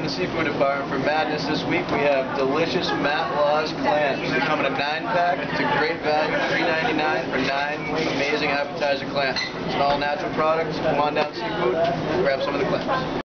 in the seafood department for Madness this week. We have delicious Matlaw's clams. They come in a nine pack. It's a great value, $3.99 for nine amazing appetizer clams. It's an all natural product. Come on down to seafood, grab some of the clams.